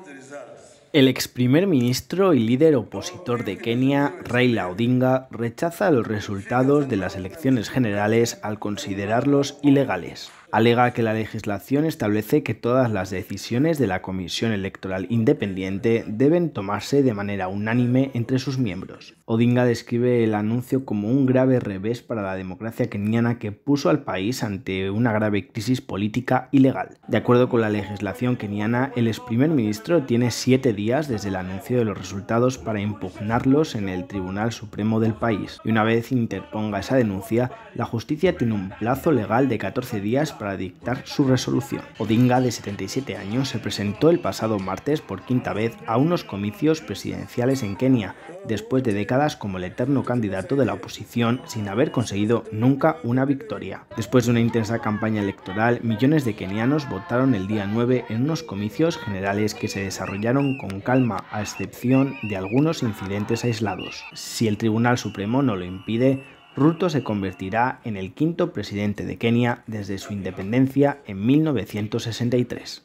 utilizadas. El ex primer ministro y líder opositor de Kenia, Raila Odinga, rechaza los resultados de las elecciones generales al considerarlos ilegales alega que la legislación establece que todas las decisiones de la Comisión Electoral Independiente deben tomarse de manera unánime entre sus miembros. Odinga describe el anuncio como un grave revés para la democracia keniana que puso al país ante una grave crisis política y legal. De acuerdo con la legislación keniana, el ex primer ministro tiene siete días desde el anuncio de los resultados para impugnarlos en el Tribunal Supremo del país, y una vez interponga esa denuncia, la justicia tiene un plazo legal de 14 días para dictar su resolución. Odinga, de 77 años, se presentó el pasado martes por quinta vez a unos comicios presidenciales en Kenia, después de décadas como el eterno candidato de la oposición sin haber conseguido nunca una victoria. Después de una intensa campaña electoral, millones de kenianos votaron el día 9 en unos comicios generales que se desarrollaron con calma a excepción de algunos incidentes aislados. Si el Tribunal Supremo no lo impide, Ruto se convertirá en el quinto presidente de Kenia desde su independencia en 1963.